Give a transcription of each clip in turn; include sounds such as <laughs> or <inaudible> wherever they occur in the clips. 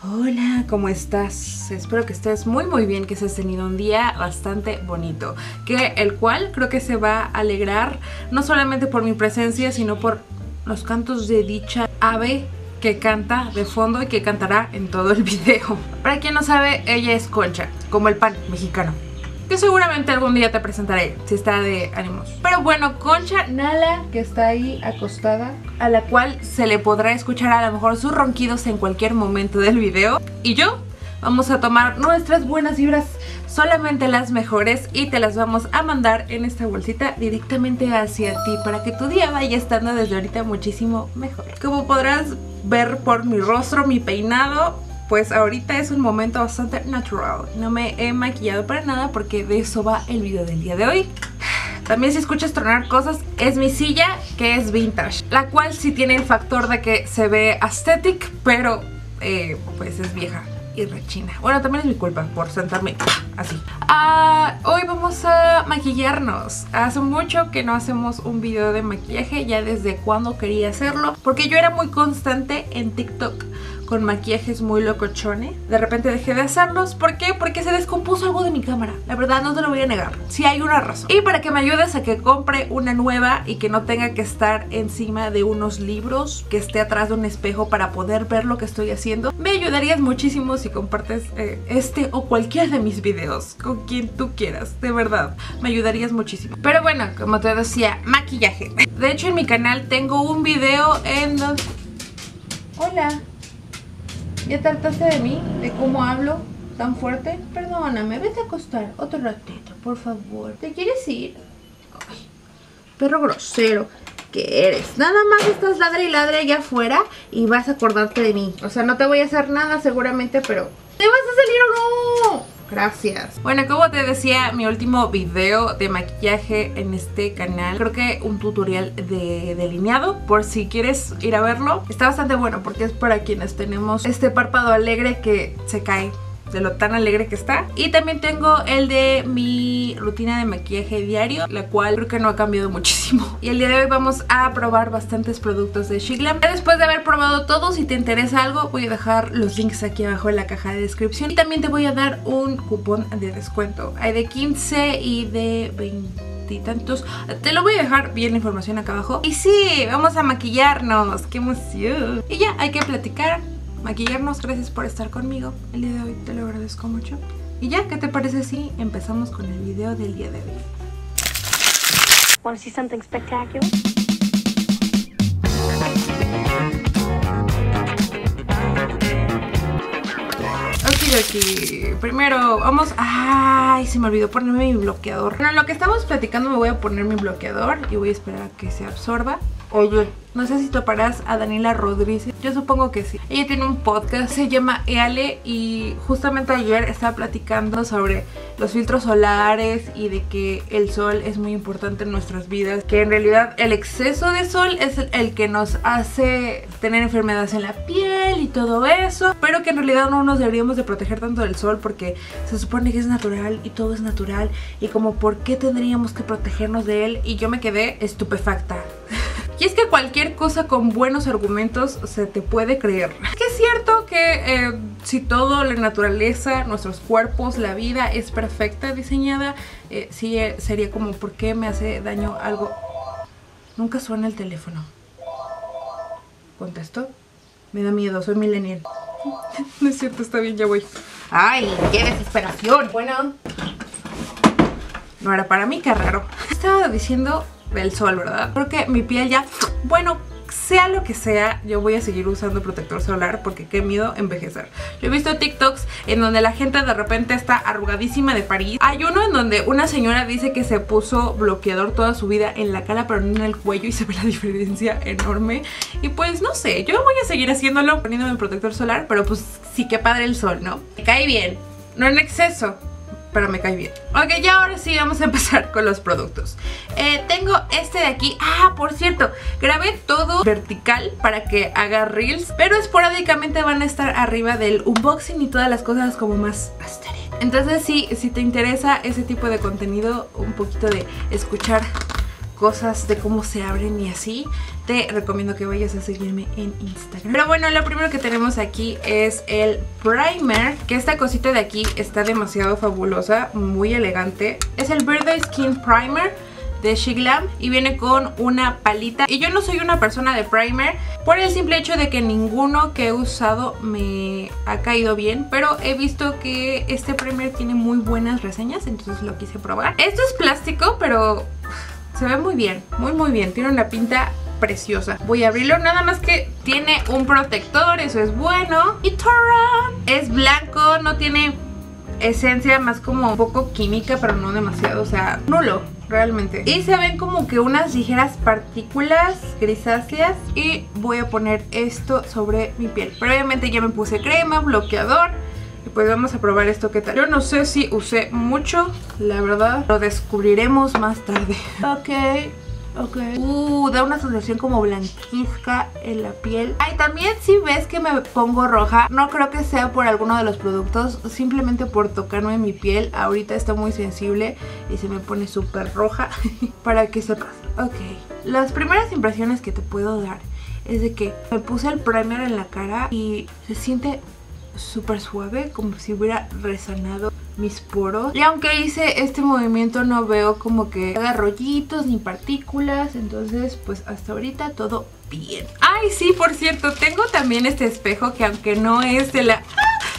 Hola, ¿cómo estás? Espero que estés muy muy bien, que has tenido un día bastante bonito, que el cual creo que se va a alegrar no solamente por mi presencia, sino por los cantos de dicha ave que canta de fondo y que cantará en todo el <laughs> video. Para quien no sabe, ella es Concha, como el pan mexicano que seguramente algún día te presentaré si está de ánimos. Pero bueno, Concha Nala, que está ahí acostada, a la cual se le podrá escuchar a lo mejor sus ronquidos en cualquier momento del video. Y yo vamos a tomar nuestras buenas vibras, solamente las mejores, y te las vamos a mandar en esta bolsita directamente hacia ti para que tu día vaya estando desde ahorita muchísimo mejor. Como podrás ver por mi rostro, mi peinado, pues ahorita es un momento bastante natural. No me he maquillado para nada porque de eso va el video del día de hoy. También si escuchas tronar cosas, es mi silla que es vintage. La cual sí tiene el factor de que se ve aesthetic, pero eh, pues es vieja y rechina. Bueno, también es mi culpa por sentarme así. Ah, hoy vamos a maquillarnos. Hace mucho que no hacemos un video de maquillaje, ya desde cuando quería hacerlo, porque yo era muy constante en TikTok con maquillajes muy locochones. De repente dejé de hacerlos. ¿Por qué? Porque se descompuso algo de mi cámara. La verdad no te lo voy a negar. Sí hay una razón. Y para que me ayudes a que compre una nueva y que no tenga que estar encima de unos libros, que esté atrás de un espejo para poder ver lo que estoy haciendo, me ayudarías muchísimo si compartes eh, este o cualquier de mis videos con quien tú quieras. De verdad, me ayudarías muchísimo. Pero bueno, como te decía, maquillaje. De hecho en mi canal tengo un video en. Hola. ¿Ya trataste de mí? ¿De cómo hablo tan fuerte? Perdóname, vete a acostar otro ratito, por favor. ¿Te quieres ir? Ay, perro grosero que eres. Nada más estás ladre y ladre allá afuera y vas a acordarte de mí. O sea, no te voy a hacer nada seguramente, pero... ¿Te vas a salir o no? Gracias. Bueno, como te decía, mi último video de maquillaje en este canal, creo que un tutorial de delineado, por si quieres ir a verlo. Está bastante bueno porque es para quienes tenemos este párpado alegre que se cae de lo tan alegre que está. Y también tengo el de mi rutina de maquillaje diario, la cual creo que no ha cambiado muchísimo. <laughs> Y el día de hoy vamos a probar bastantes productos de Shiglam. Después de haber probado todos, si te interesa algo, voy a dejar los links aquí abajo en la caja de descripción. Y también te voy a dar un cupón de descuento. Hay de 15 y de 20 y tantos. Te lo voy a dejar bien la información acá abajo. Y sí, vamos a maquillarnos. ¡Qué emoción! Y ya, hay que platicar maquillarnos. Gracias por estar conmigo el día de hoy, te lo agradezco mucho. Y ya, ¿qué te parece si empezamos con el video del día de hoy? see something spectacular? Ok, aquí. Primero, vamos... ¡Ay! Se me olvidó ponerme mi bloqueador. Bueno, en lo que estamos platicando me voy a poner mi bloqueador y voy a esperar a que se absorba. Oye, no sé si toparás a Daniela Rodríguez. Yo supongo que sí. Ella tiene un podcast, se llama Eale y justamente ayer estaba platicando sobre los filtros solares y de que el sol es muy importante en nuestras vidas. Que en realidad el exceso de sol es el que nos hace tener enfermedades en la piel y todo eso. Pero que en realidad no nos deberíamos de proteger tanto del sol porque se supone que es natural y todo es natural. Y como por qué tendríamos que protegernos de él. Y yo me quedé estupefacta. <laughs> Y es que cualquier cosa con buenos argumentos se te puede creer. Que es cierto que eh, si todo, la naturaleza, nuestros cuerpos, la vida es perfecta diseñada, eh, sí eh, sería como ¿por qué me hace daño algo? Nunca suena el teléfono. ¿Contesto? Me da miedo, soy millennial. <laughs> no es cierto, está bien, ya voy. ¡Ay, qué desesperación! Bueno, no era para mí, qué raro. Estaba diciendo del sol, ¿verdad? Creo que mi piel ya, bueno, sea lo que sea, yo voy a seguir usando protector solar porque qué miedo envejecer. Yo he visto TikToks en donde la gente de repente está arrugadísima de París. Hay uno en donde una señora dice que se puso bloqueador toda su vida en la cara pero no en el cuello y se ve la diferencia enorme. Y pues no sé, yo voy a seguir haciéndolo poniéndome protector solar, pero pues sí que padre el sol, ¿no? Me cae bien, no en exceso, pero me cae bien. Ok, ya ahora sí vamos a empezar con los productos. Eh, tengo este de aquí. Ah, por cierto, grabé todo vertical para que haga reels, pero esporádicamente van a estar arriba del unboxing y todas las cosas como más aesthetic. Entonces sí, si te interesa ese tipo de contenido, un poquito de escuchar cosas de cómo se abren y así, te recomiendo que vayas a seguirme en Instagram. Pero bueno, lo primero que tenemos aquí es el primer, que esta cosita de aquí está demasiado fabulosa, muy elegante. Es el Birthday Skin Primer de Shiglam y viene con una palita y yo no soy una persona de primer por el simple hecho de que ninguno que he usado me ha caído bien pero he visto que este primer tiene muy buenas reseñas entonces lo quise probar esto es plástico pero se ve muy bien, muy muy bien tiene una pinta preciosa. Voy a abrirlo, nada más que tiene un protector, eso es bueno. Y Toran es blanco, no tiene esencia, más como un poco química, pero no demasiado, o sea, nulo realmente. Y se ven como que unas ligeras partículas grisáceas y voy a poner esto sobre mi piel. Previamente ya me puse crema, bloqueador y pues vamos a probar esto qué tal. Yo no sé si usé mucho, la verdad, lo descubriremos más tarde. <laughs> Ok, Ok. Uh, da una sensación como blanquizca en la piel. Ay, también si ves que me pongo roja, no creo que sea por alguno de los productos, simplemente por tocarme mi piel. Ahorita está muy sensible y se me pone súper roja <laughs> para que sepas. Ok. Las primeras impresiones que te puedo dar es de que me puse el primer en la cara y se siente súper suave, como si hubiera resonado mis poros. Y aunque hice este movimiento no veo como que haga rollitos ni partículas, entonces pues hasta ahorita todo bien. Ay, sí, por cierto, tengo también este espejo que aunque no es de la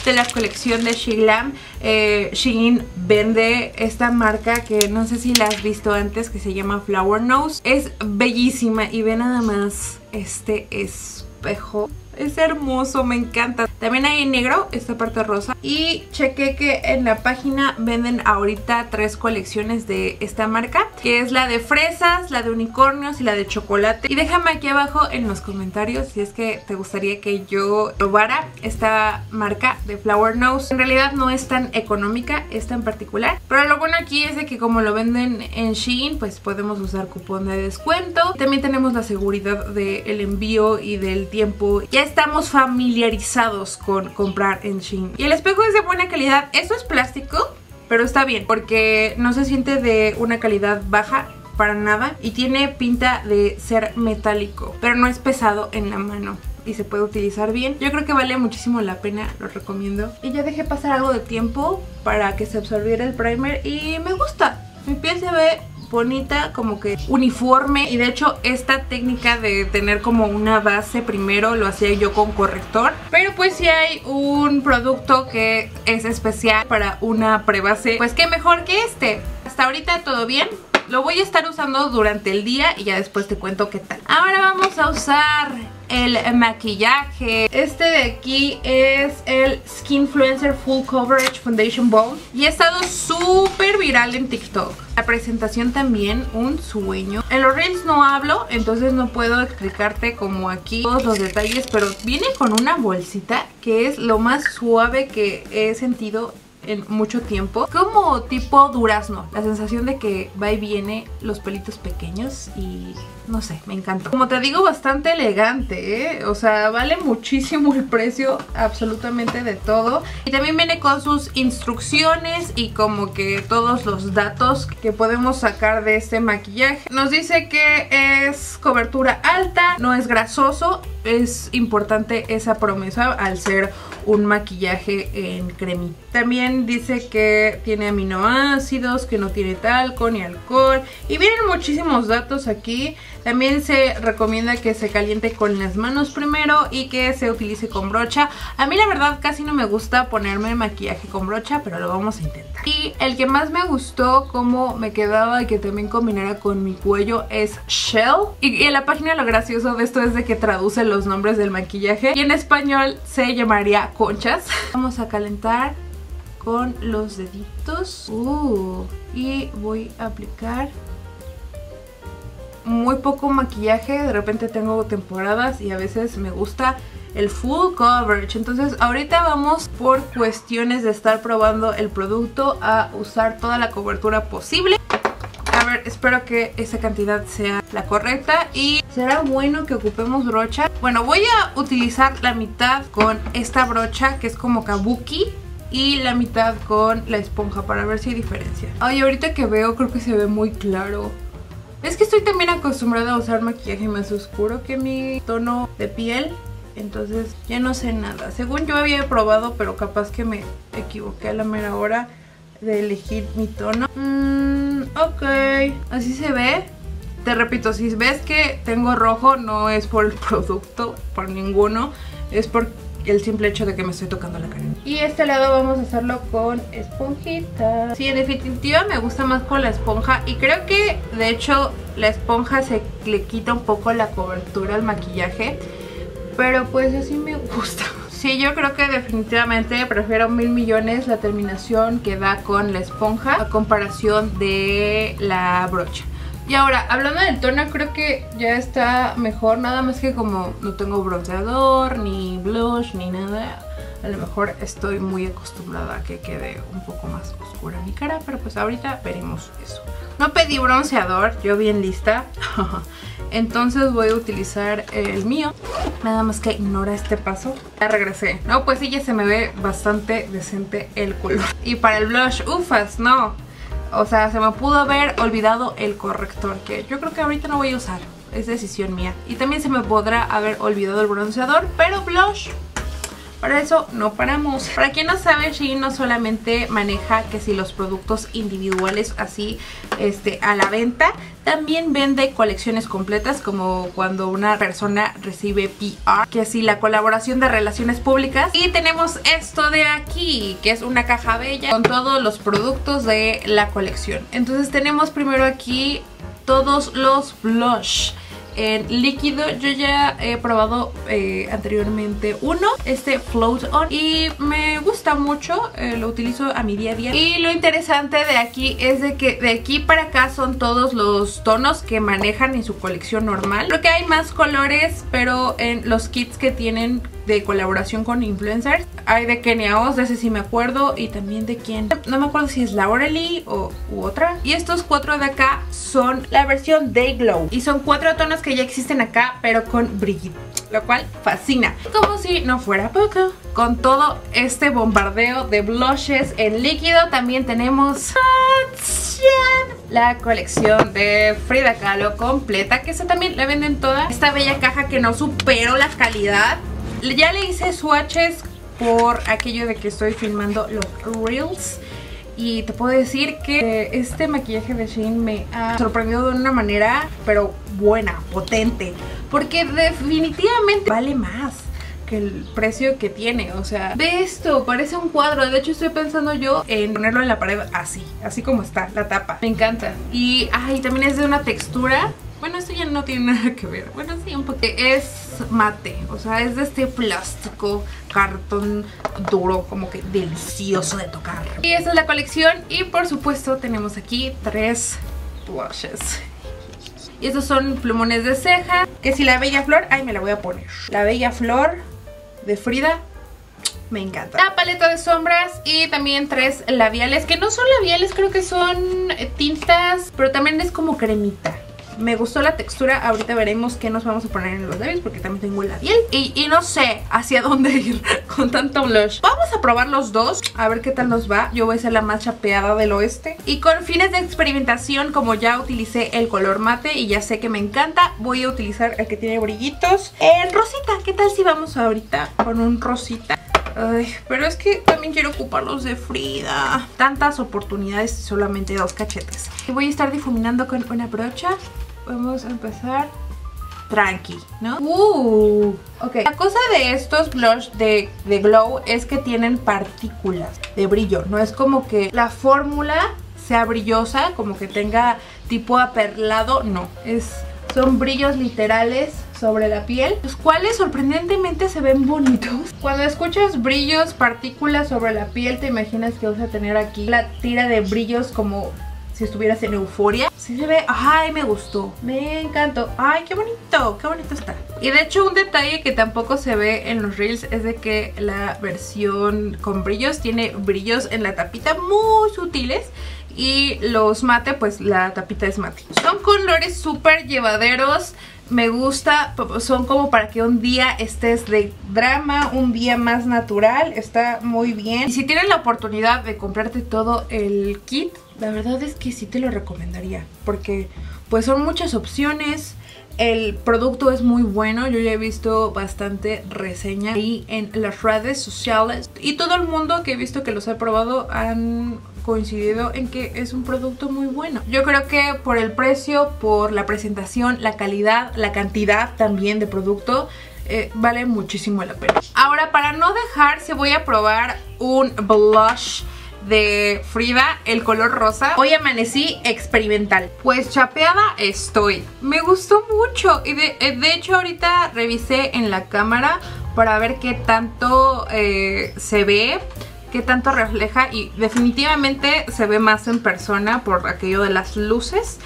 de la colección de Shiglam. Eh, Shein vende esta marca que no sé si la has visto antes que se llama Flower Nose. Es bellísima y ve nada más este espejo es hermoso, me encanta. También hay en negro, esta parte rosa. Y chequé que en la página venden ahorita tres colecciones de esta marca. Que es la de fresas, la de unicornios y la de chocolate. Y déjame aquí abajo en los comentarios si es que te gustaría que yo probara esta marca de Flower Nose. En realidad no es tan económica esta en particular. Pero lo bueno aquí es de que como lo venden en Shein, pues podemos usar cupón de descuento. También tenemos la seguridad del envío y del tiempo. Ya estamos familiarizados con comprar en Shein. Y el espejo es de buena calidad. Esto es plástico, pero está bien porque no se siente de una calidad baja para nada y tiene pinta de ser metálico, pero no es pesado en la mano y se puede utilizar bien. Yo creo que vale muchísimo la pena, lo recomiendo. Y ya dejé pasar algo de tiempo para que se absorbiera el primer y me gusta. Mi piel se ve bonita, como que uniforme y de hecho esta técnica de tener como una base primero lo hacía yo con corrector pero pues si hay un producto que es especial para una prebase pues qué mejor que este hasta ahorita todo bien lo voy a estar usando durante el día y ya después te cuento qué tal. Ahora vamos a usar el maquillaje. Este de aquí es el Skinfluencer Full Coverage Foundation Balm y ha estado súper viral en TikTok. La presentación también, un sueño. En los reels no hablo, entonces no puedo explicarte como aquí todos los detalles, pero viene con una bolsita que es lo más suave que he sentido en mucho tiempo. Como tipo durazno, la sensación de que va y viene los pelitos pequeños y no sé, me encantó. Como te digo, bastante elegante, ¿eh? O sea, vale muchísimo el precio absolutamente de todo. Y también viene con sus instrucciones y como que todos los datos que podemos sacar de este maquillaje. Nos dice que es cobertura alta, no es grasoso. Es importante esa promesa al ser un maquillaje en cremita. También dice que tiene aminoácidos, que no tiene talco ni alcohol. Y vienen muchísimos datos aquí. También se recomienda que se caliente con las manos primero y que se utilice con brocha. A mí la verdad casi no me gusta ponerme maquillaje con brocha, pero lo vamos a intentar. Y el que más me gustó cómo me quedaba y que también combinara con mi cuello es Shell. Y, en la página lo gracioso de esto es de que traduce los nombres del maquillaje y en español se llamaría conchas. Vamos a calentar con los deditos. Uh, y voy a aplicar muy poco maquillaje, de repente tengo temporadas y a veces me gusta el full coverage. Entonces ahorita vamos por cuestiones de estar probando el producto a usar toda la cobertura posible. A ver, espero que esa cantidad sea la correcta y será bueno que ocupemos brocha. Bueno, voy a utilizar la mitad con esta brocha que es como kabuki y la mitad con la esponja para ver si hay diferencia. Ay, ahorita que veo creo que se ve muy claro. Es que estoy también acostumbrada a usar maquillaje más oscuro que mi tono de piel. Entonces ya no sé nada. Según yo había probado, pero capaz que me equivoqué a la mera hora de elegir mi tono. Mmm, ok. Así se ve. Te repito, si ves que tengo rojo, no es por el <laughs> producto, por ninguno. Es por el simple hecho de que me estoy tocando la cara. Y este lado vamos a hacerlo con esponjita. Sí, en definitiva me gusta más con la esponja. Y creo que, de hecho, la esponja se le quita un poco la cobertura al maquillaje. Pero pues así me gusta. Sí, yo creo que definitivamente prefiero mil millones la terminación que da con la esponja a comparación de la brocha. Y ahora, hablando del tono, creo que ya está mejor, nada más que como no tengo bronceador, ni blush, ni nada. A lo mejor estoy muy acostumbrada a que quede un poco más oscura mi cara, pero pues ahorita veremos eso. No pedí bronceador, yo bien lista. <laughs> Entonces voy a utilizar el mío. Nada más que ignora este paso. Ya regresé. No, pues sí, ya se me ve bastante decente el color. Y para el blush, ufas, no. O sea, se me pudo haber olvidado el corrector, que yo creo que ahorita no voy a usar. Es decisión mía. Y también se me podrá haber olvidado el bronceador, pero blush para eso no paramos. Para quien no sabe, Shein no solamente maneja que si los productos individuales así este, a la venta, también vende colecciones completas como cuando una persona recibe PR, que si la colaboración de relaciones públicas. Y tenemos esto de aquí, que es una caja bella con todos los productos de la colección. Entonces tenemos primero aquí todos los blush en líquido. Yo ya he probado eh, anteriormente uno, este Float On, y me gusta mucho, eh, lo utilizo a mi día a día. Y lo interesante de aquí es de que de aquí para acá son todos los tonos que manejan en su colección normal. Creo que hay más colores, pero en los kits que tienen de colaboración con influencers. Hay de Kenia Oz, de ese sí me acuerdo, y también de quién. No me acuerdo si es Laura Lee o u otra. Y estos cuatro de acá son la versión Day Glow. Y son cuatro tonos que ya existen acá, pero con brillito. Lo cual fascina. Como si no fuera poco. Con todo este bombardeo de blushes en líquido, también tenemos la colección de Frida Kahlo completa, que esa también la venden toda. Esta bella caja que no supero la calidad ya le hice swatches por aquello de que estoy filmando los reels y te puedo decir que este maquillaje de Shein me ha sorprendido de una manera, pero buena, potente. Porque definitivamente vale más que el precio que tiene. O sea, ve esto, parece un cuadro. De hecho, estoy pensando yo en ponerlo en la pared así, así como está, la tapa. Me encanta. Y, ay, también es de una textura bueno, esto ya no tiene nada que ver. Bueno, sí, un poco. Es mate, o sea, es de este plástico, cartón duro, como que delicioso de tocar. Y esta es la colección. Y por supuesto tenemos aquí tres blushes. Y estos son plumones de ceja. Que si la Bella Flor, ay, me la voy a poner. La Bella Flor de Frida me encanta. La paleta de sombras y también tres labiales, que no son labiales, creo que son tintas, pero también es como cremita. Me gustó la textura, ahorita veremos qué nos vamos a poner en los labios porque también tengo el labial. Y, no sé hacia <laughs> dónde ir con tanto blush. Vamos a probar los dos, a ver qué tal nos va. Yo voy a ser la más chapeada del oeste. Y con fines de experimentación, como ya utilicé el color mate y ya sé que me encanta, voy a utilizar el que tiene brillitos. El rosita, ¿qué tal si vamos ahorita con un rosita? Ay, pero es que también quiero ocuparlos de Frida. Tantas oportunidades, solamente dos cachetes. Voy a estar difuminando con una brocha vamos a empezar tranqui, ¿no? Uh, ok. La cosa de estos blush de, de Glow es que tienen partículas de brillo. No es como que la fórmula sea brillosa, como que tenga tipo aperlado, no. Es, son brillos literales sobre la piel, los cuales sorprendentemente se ven bonitos. Cuando escuchas brillos, partículas sobre la piel, te imaginas que vas a tener aquí la tira de brillos como si estuvieras en euforia. Sí se ve, ay, me gustó, me encantó. Ay, qué bonito, qué bonito está. Y de hecho un detalle que tampoco se ve en los reels es de que la versión con brillos tiene brillos en la tapita muy sutiles y los mate, pues la tapita es mate. Son colores súper llevaderos. me gusta, son como para que un día estés de drama, un día más natural, está muy bien. Y si tienes la oportunidad de comprarte todo el kit, la verdad es que sí te lo recomendaría, porque pues son muchas opciones, el producto es muy bueno, yo ya he visto bastante reseña ahí en las redes sociales y todo el mundo que he visto que los ha probado han coincidido en que es un producto muy bueno. Yo creo que por el precio, por la presentación, la calidad, la cantidad también de producto, eh, vale muchísimo la pena. Ahora para no dejarse voy a probar un blush de Frida, el color rosa. Hoy amanecí experimental. Pues chapeada estoy. Me gustó mucho. Y de, eh, hecho ahorita revisé en la cámara para ver qué tanto eh, se ve qué tanto refleja y definitivamente se ve más en persona por aquello de las luces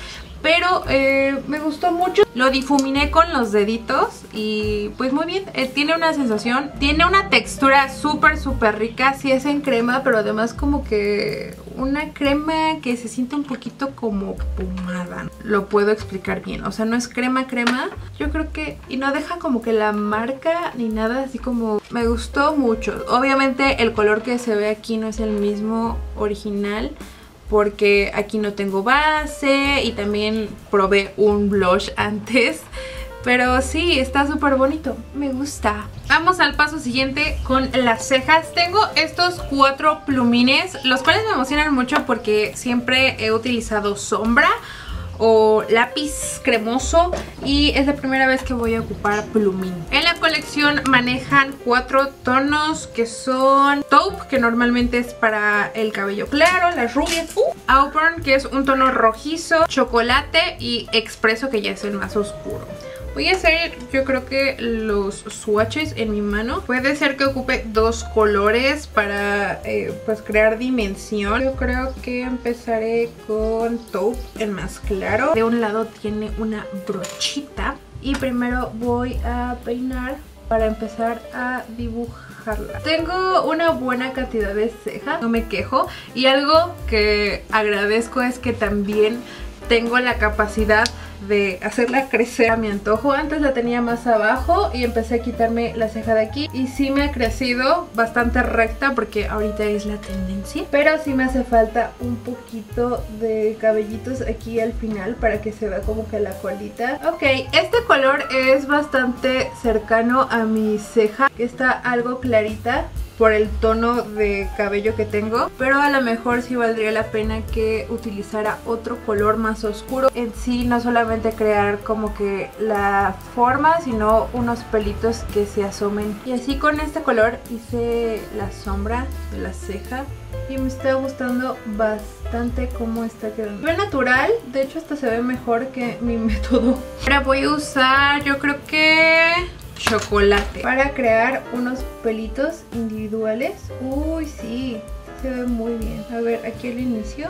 pero eh, me gustó mucho. Lo difuminé con los deditos y pues muy bien. Eh, tiene una sensación, tiene una textura súper súper rica. Sí es en crema, pero además como que una crema que se siente un poquito como pomada. Lo puedo explicar bien. O sea, no es crema crema. Yo creo que... Y no deja como que la marca ni nada así como... Me gustó mucho. Obviamente el color que se ve aquí no es el mismo original porque aquí no tengo base y también probé un blush antes. Pero sí, está súper bonito, me gusta. Vamos al paso siguiente con las cejas. Tengo estos cuatro plumines, los cuales me emocionan mucho porque siempre he utilizado sombra o lápiz cremoso y es la primera vez que voy a ocupar plumín. En la colección manejan cuatro tonos que son taupe, que normalmente es para el cabello claro, las rubias, uh, auburn, que es un tono rojizo, chocolate y expreso, que ya es el más oscuro. Voy a hacer yo creo que los swatches en mi mano. Puede ser que ocupe dos colores para eh, pues crear dimensión. Yo creo que empezaré con taupe, el más claro. De un lado tiene una brochita. Y primero voy a peinar para empezar a dibujarla. Tengo una buena cantidad de cejas, no me quejo. Y algo que agradezco es que también tengo la capacidad de hacerla crecer a mi antojo. Antes la tenía más abajo y empecé a quitarme la ceja de aquí y sí me ha crecido bastante recta porque ahorita es la tendencia. Pero sí me hace falta un poquito de cabellitos aquí al final para que se vea como que la colita. Ok, este color es bastante cercano a mi ceja, que está algo clarita por el tono de cabello que tengo pero a lo mejor sí valdría la pena que utilizara otro color más oscuro en sí no solamente crear como que la forma sino unos pelitos que se asomen y así con este color hice la sombra de la ceja y me está gustando bastante cómo está quedando. Ve natural, de hecho hasta se ve mejor que mi <laughs> método. Ahora voy a usar, yo creo que chocolate para crear unos pelitos individuales. Uy, sí, se ve muy bien. A ver, aquí al inicio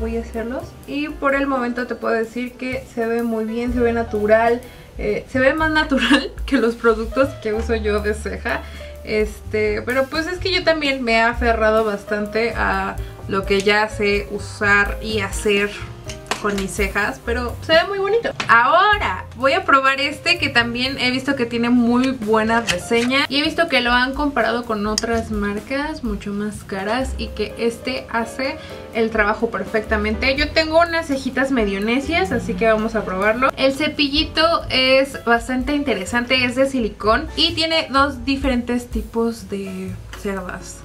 voy a hacerlos. Y por el momento te puedo decir que se ve muy bien, se ve natural. Eh, se ve más natural <laughs> que los productos que uso yo de ceja. Este, pero pues es que yo también me he aferrado bastante a lo que ya sé usar y hacer con mis cejas, pero se ve muy bonito. Ahora voy a probar este que también he visto que tiene muy buena reseña y he visto que lo han comparado con otras marcas mucho más caras y que este hace el trabajo perfectamente. Yo tengo unas cejitas medio necias, así que vamos a probarlo. El cepillito es bastante interesante, es de silicón y tiene dos diferentes tipos de cerdas.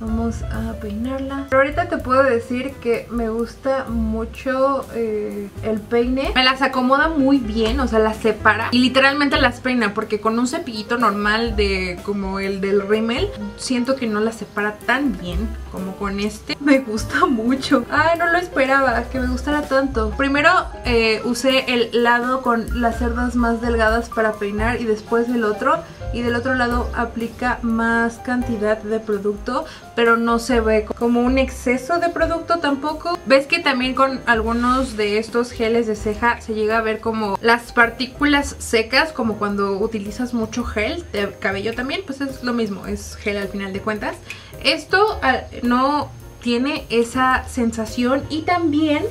Vamos a peinarla. Pero ahorita te puedo decir que me gusta mucho eh, el peine. Me las acomoda muy bien, o sea, las separa. Y literalmente las peina, porque con un cepillito normal de como el del Rimmel, siento que no las separa tan bien como con este. Me gusta mucho. Ay, no lo esperaba, que me gustara tanto. Primero eh, usé el lado con las cerdas más delgadas para peinar y después el otro y del otro lado aplica más cantidad de producto pero no se ve como un exceso de producto tampoco. Ves que también con algunos de estos geles de ceja se llega a ver como las partículas secas como cuando utilizas mucho gel de cabello también pues es lo mismo es gel al final de cuentas. Esto ah, no tiene esa sensación y también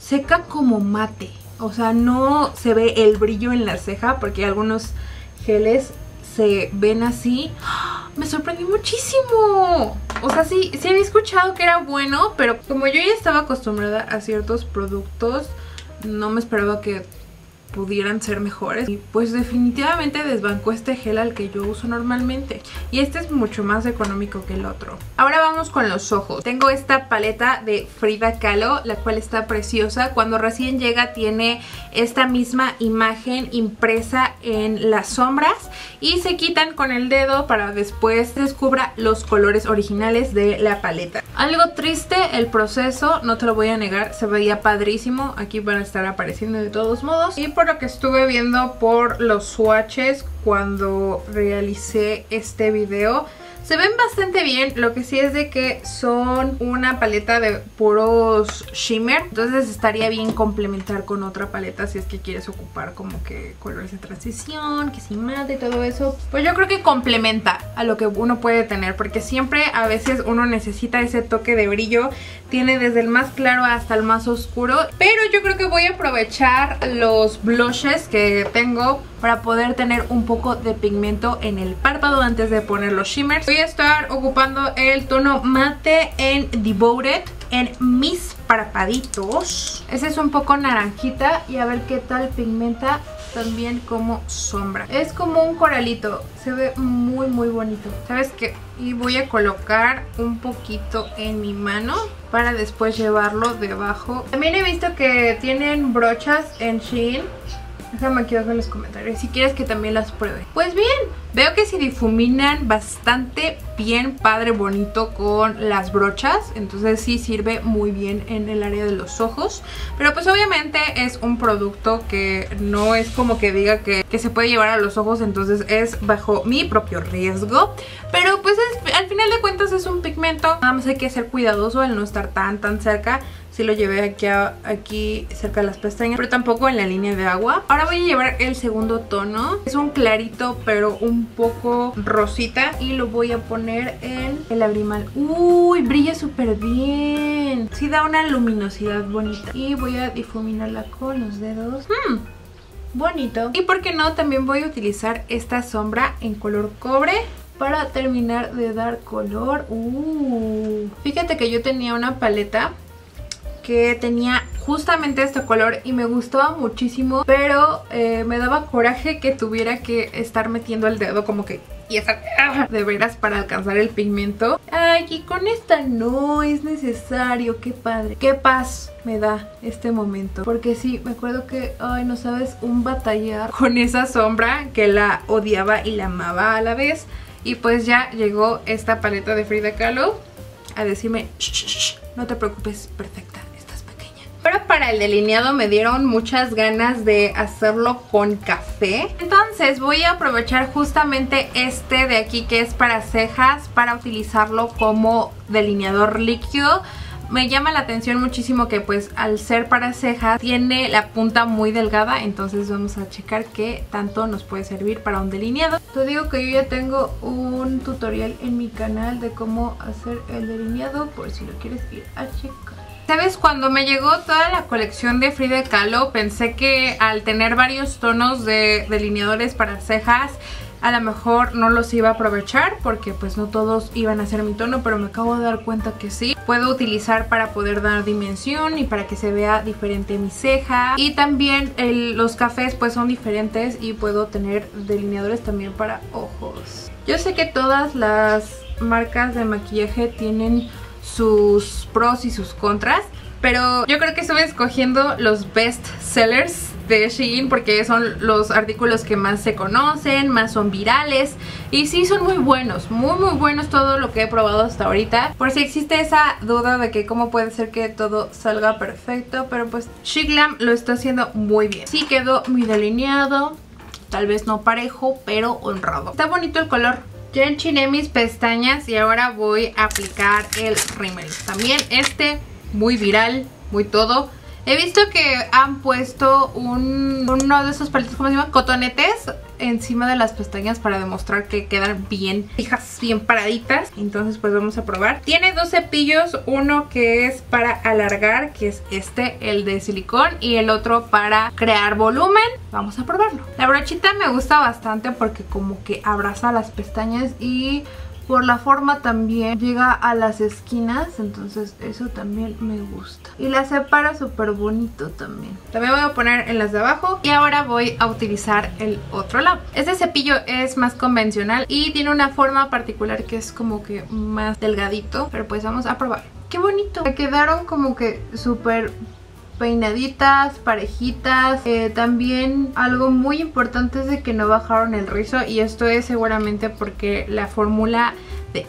seca como mate. O sea, no se ve el brillo en la ceja porque algunos geles se ven así. Me sorprendió muchísimo. O sea, sí, sí había escuchado que era bueno, pero como yo ya estaba acostumbrada a ciertos productos, no me esperaba que pudieran ser mejores. Y pues definitivamente desbancó este gel al que yo uso normalmente. Y este es mucho más económico que el otro. Ahora vamos con los ojos. Tengo esta paleta de Frida Kahlo la cual está preciosa. Cuando recién llega tiene esta misma imagen impresa en las sombras. Y se quitan con el dedo para después descubra los colores originales de la paleta. Algo triste el proceso no te lo voy a negar se veía padrísimo. Aquí van a estar apareciendo de todos modos. Y por lo que estuve viendo por los swatches cuando realicé este video se ven bastante bien, lo que sí es de que son una paleta de puros shimmer, entonces estaría bien complementar con otra paleta si es que quieres ocupar como que colores de transición, que si mate y todo eso. Pues yo creo que complementa a lo que uno puede tener, porque siempre a veces uno necesita ese toque de brillo, tiene desde el más claro hasta el más oscuro, pero yo creo que voy a aprovechar los blushes que tengo para poder tener un poco de pigmento en el párpado antes de poner los shimmers voy a estar ocupando el tono mate en Devoted en mis parpaditos. Ese es un poco naranjita y a ver qué tal pigmenta también como sombra. Es como un coralito, se ve muy muy bonito. ¿Sabes qué? Y voy a colocar un poquito en mi mano para después llevarlo debajo. También he visto que tienen brochas en Shein Déjame aquí abajo en los comentarios si quieres que también las pruebe. Pues bien, veo que se difuminan bastante bien, padre, bonito con las brochas. Entonces sí sirve muy bien en el área de los ojos. Pero pues obviamente es un producto que no es como que diga que, se puede llevar a los ojos. Entonces es bajo mi propio riesgo. Pero pues al final de cuentas es un pigmento. Nada más hay que ser cuidadoso al no estar tan tan cerca Sí lo llevé aquí, aquí cerca de las pestañas, pero tampoco en la línea de agua. Ahora voy a llevar el segundo tono. Es un clarito, pero un poco rosita. Y lo voy a poner en el lagrimal. ¡Uy! Brilla súper bien. Sí da una luminosidad bonita. Y voy a difuminarla con los dedos. ¡Mmm! bonito. Y por qué no, también voy a utilizar esta sombra en color cobre para terminar de dar color. Uh. Fíjate que yo tenía una paleta que tenía justamente este color y me gustaba muchísimo, pero eh, me daba coraje que tuviera que estar metiendo el dedo como que y esa de veras para alcanzar el pigmento. Ay, y con esta no es necesario, qué padre. Qué paz me da este momento. Porque sí, me acuerdo que, ay, no sabes, un batallar con esa sombra que la odiaba y la amaba a la vez. Y pues ya llegó esta paleta de Frida Kahlo a decirme, no te preocupes, perfecta para el delineado me dieron muchas ganas de hacerlo con café. Entonces voy a aprovechar justamente este de aquí que es para cejas para utilizarlo como delineador líquido. Me llama la atención muchísimo que pues al ser para cejas tiene la punta muy delgada Entonces vamos a checar qué tanto nos puede servir para un delineado Te digo que yo ya tengo un tutorial en mi canal de cómo hacer el delineado Por si lo quieres ir a checar ¿Sabes? Cuando me llegó toda la colección de Frida Kahlo pensé que al tener varios tonos de delineadores para cejas a lo mejor no los iba a aprovechar porque pues no todos iban a ser mi tono pero me acabo de dar cuenta que sí. Puedo utilizar para poder dar dimensión y para que se vea diferente mi ceja. Y también los cafés pues son diferentes y puedo tener delineadores también para ojos. Yo sé que todas las marcas de maquillaje tienen sus pros y sus contras. Pero yo creo que estuve escogiendo los best sellers de Shein porque son los artículos que más se conocen, más son virales y sí son muy buenos, muy muy buenos todo lo que he probado hasta ahorita. Por si existe esa duda de que cómo puede ser que todo salga perfecto, pero pues Shiglam lo está haciendo muy bien. Sí quedó muy delineado, tal vez no parejo, pero honrado. Está bonito el color, ya enchiné mis pestañas y ahora voy a aplicar el rímel. También este muy viral, muy todo. He visto que han puesto un, uno de esos palitos, ¿cómo se llama? Cotonetes encima de las pestañas para demostrar que quedan bien fijas, bien paraditas. Entonces pues vamos a probar. Tiene dos cepillos, uno que es para alargar, que es este, el de silicón, y el otro para crear volumen. Vamos a probarlo. La brochita me gusta bastante porque como que abraza las pestañas y por la forma también llega a las esquinas, entonces eso también me gusta. Y la separa súper bonito también. También voy a poner en las de abajo y ahora voy a utilizar el otro lado. Este cepillo es más convencional y tiene una forma particular que es como que más delgadito, pero pues vamos a probar. ¡Qué bonito! Me quedaron como que súper peinaditas, parejitas. Eh, también algo muy importante es de que no bajaron el rizo y esto es seguramente porque la fórmula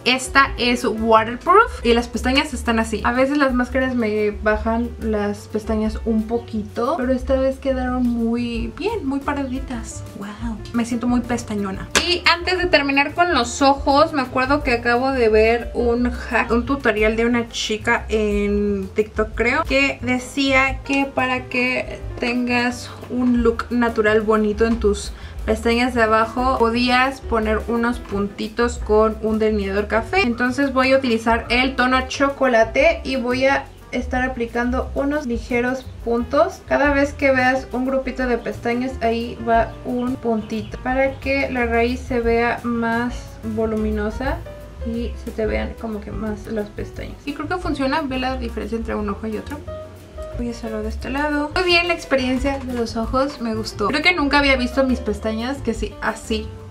esta es waterproof y las pestañas están así. A veces las máscaras me bajan las pestañas un poquito, pero esta vez quedaron muy bien, muy paraditas. Wow, me siento muy pestañona. Y antes de terminar con los ojos, me acuerdo que acabo de ver un hack, un tutorial de una chica en TikTok creo, que decía que para que tengas un look natural bonito en tus pestañas de abajo podías poner unos puntitos con un delineador café. Entonces voy a utilizar el tono chocolate y voy a estar aplicando unos ligeros puntos. Cada vez que veas un grupito de pestañas, ahí va un puntito. Para que la raíz se vea más voluminosa y se te vean como que más las pestañas. Y creo que funciona, ve la diferencia entre un ojo y otro. Voy a hacerlo de este lado. Muy bien la experiencia de los ojos, me gustó. Creo que nunca había visto mis pestañas que sí, así ¡Ah,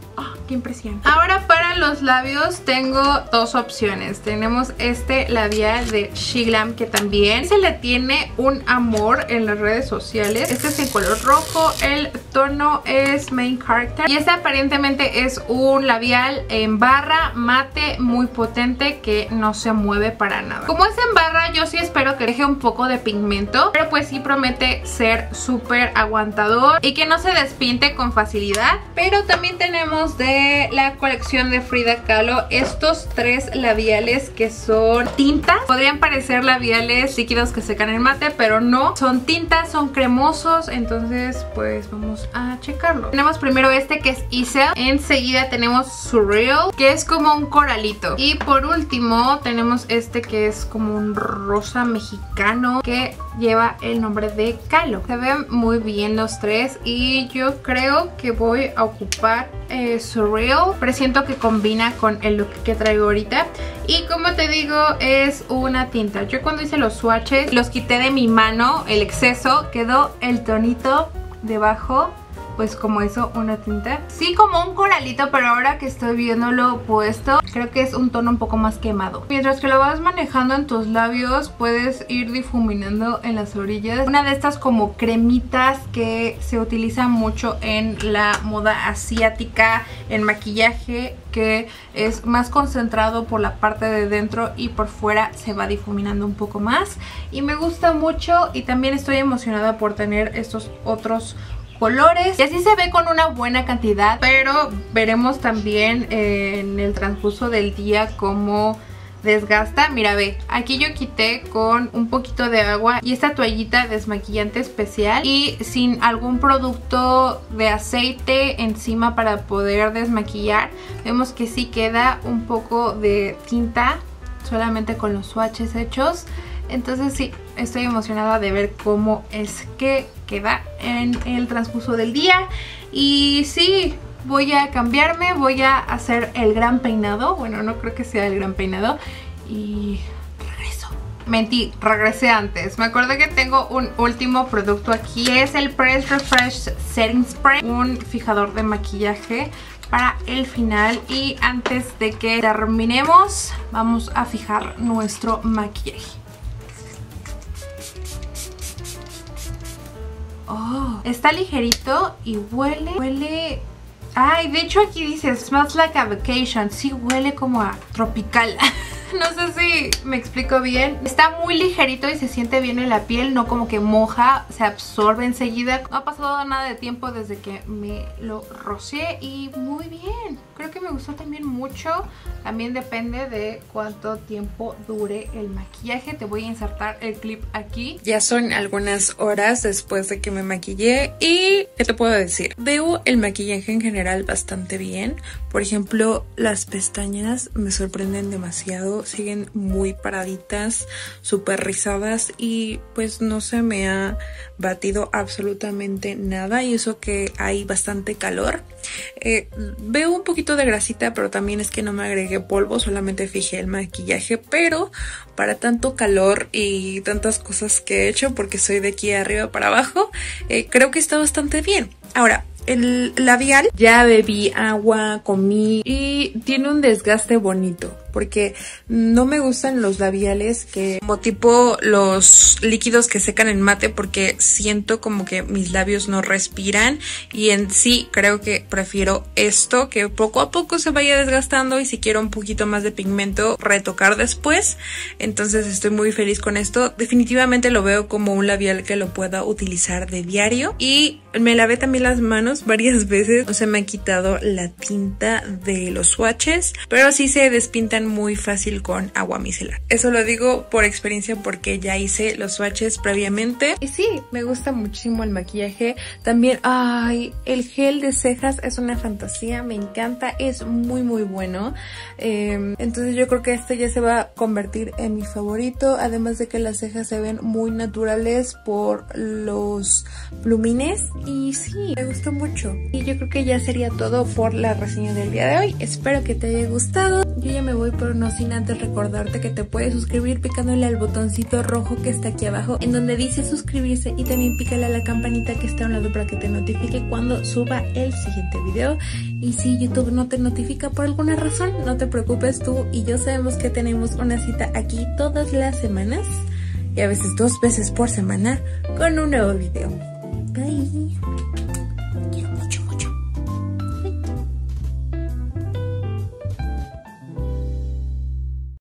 qué impresión! Ahora para los labios tengo dos opciones. Tenemos este labial de Shiglam que también se le tiene un amor en las redes sociales. Este es en color rojo, el tono es Main Character y este aparentemente es un labial en barra mate muy potente que no se mueve para nada. Como es en barra yo sí espero que deje un poco de pigmento, pero pues sí promete ser súper aguantador y que no se despinte con facilidad. Pero también tenemos de la colección de Frida Kahlo estos tres labiales que son tintas. Podrían parecer labiales líquidos que secan en mate, pero no. Son tintas, son cremosos, entonces pues vamos a checarlo. Tenemos primero este que es Isel. Enseguida tenemos Surreal, que es como un coralito. Y por último tenemos este que es como un rosa mexicano que lleva el nombre de Kahlo. Se ven muy bien los tres y yo creo que voy a ocupar eh, Surreal, pero siento que combina con el look que traigo ahorita. Y como te digo, es una tinta. Yo cuando hice los swatches, los quité de mi mano, el exceso, quedó el tonito debajo pues como eso, una tinta. Sí, como un coralito, pero ahora que estoy viéndolo puesto, creo que es un tono un poco más quemado. Mientras que lo vas manejando en tus labios, puedes ir difuminando en las orillas. Una de estas como cremitas que se utiliza mucho en la moda asiática, en maquillaje, que es más concentrado por la parte de dentro y por fuera se va difuminando un poco más. Y me gusta mucho y también estoy emocionada por tener estos otros colores y así se ve con una buena cantidad pero veremos también en el transcurso del día cómo desgasta. Mira, ve, aquí yo quité con un poquito de agua y esta toallita desmaquillante especial y sin algún producto de aceite encima para poder desmaquillar. Vemos que sí queda un poco de tinta solamente con los swatches hechos. Entonces sí, estoy emocionada de ver cómo es que queda en el transcurso del día. Y sí, voy a cambiarme, voy a hacer el gran peinado. Bueno, no creo que sea el gran peinado. Y regreso. Mentí, regresé antes. Me acuerdo que tengo un último producto aquí. Es el Press Refresh Setting Spray. Un fijador de maquillaje para el final y antes de que terminemos vamos a fijar nuestro maquillaje Oh, está ligerito y huele, huele... Ay, de hecho aquí dice, smells like a vacation. Sí, huele como a tropical. <laughs> <laughs> No sé si me explico bien. Está muy ligerito y se siente bien en la piel, no como que moja, se absorbe enseguida. No ha pasado nada de tiempo desde que me lo rocié y muy bien. Creo que me gustó también mucho. También depende de cuánto tiempo dure el maquillaje. Te voy a insertar el clip aquí. Ya son algunas horas después de que me maquillé y ¿qué te puedo decir? Veo el maquillaje en general bastante bien. Por ejemplo, las pestañas me sorprenden demasiado. Siguen muy paraditas, súper rizadas y pues no se me ha batido absolutamente nada y eso que hay bastante calor. Eh, veo un poquito de grasita, pero también es que no me agregué polvo, solamente fijé el maquillaje, pero para tanto calor y tantas cosas que he hecho, porque soy de aquí arriba para abajo, eh, creo que está bastante bien. Ahora, el labial ya bebí agua, comí y tiene un desgaste bonito porque no me gustan los labiales que como tipo los líquidos que secan en mate porque siento como que mis labios no respiran. Y en sí creo que prefiero esto que poco a poco se vaya desgastando y si quiero un poquito más de pigmento retocar después. Entonces estoy muy feliz con esto. Definitivamente lo veo como un labial que lo pueda utilizar de diario. Y me lavé también las manos <laughs> varias veces. No se me ha quitado la tinta de los swatches pero sí se despintan muy fácil con agua micelar. Eso lo digo por experiencia porque ya hice los swatches previamente. Y sí, me gusta muchísimo el maquillaje. También, ay, el gel de cejas es una fantasía, me encanta, es muy muy bueno. Em, entonces yo creo que este ya se va a convertir en mi favorito. Además de que las cejas se ven muy naturales por los plumines. Y sí, me gustó mucho. Y yo creo que ya sería todo por la reseña del día de hoy. Espero que te haya gustado. Yo ya me voy pero no sin antes recordarte que te puedes suscribir picándole al botoncito rojo que está aquí abajo en donde dice suscribirse y también pícale a la campanita que está a un lado para que te notifique cuando suba el siguiente video. Y si YouTube no te notifica por alguna razón, no te preocupes tú y yo sabemos que tenemos una cita aquí todas las semanas y a veces dos veces por semana con un nuevo video. Bye.